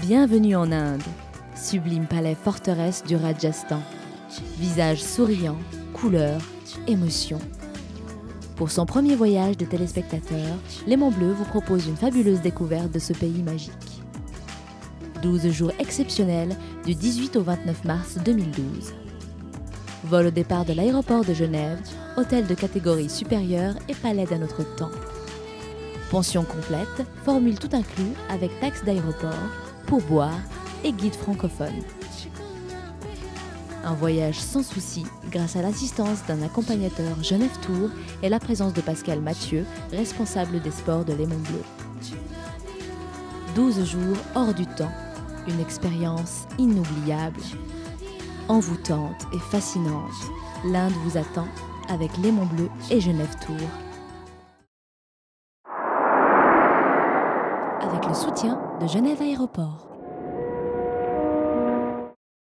Bienvenue en Inde, sublime palais forteresse du Rajasthan. Visage souriant, couleurs, émotions. Pour son premier voyage de téléspectateurs, Léman Bleu vous propose une fabuleuse découverte de ce pays magique. 12 jours exceptionnels du 18 au 29 mars 2012. Vol au départ de l'aéroport de Genève, hôtel de catégorie supérieure et palais d'un autre temps. Pension complète, formule tout inclus avec taxe d'aéroport, pourboire et guide francophone. Un voyage sans souci grâce à l'assistance d'un accompagnateur Genève Tour et la présence de Pascal Mathieu, responsable des sports de Lémon Bleu. 12 jours hors du temps, une expérience inoubliable, envoûtante et fascinante. L'Inde vous attend avec Lémon Bleu et Genève Tour. Soutien de Genève Aéroport.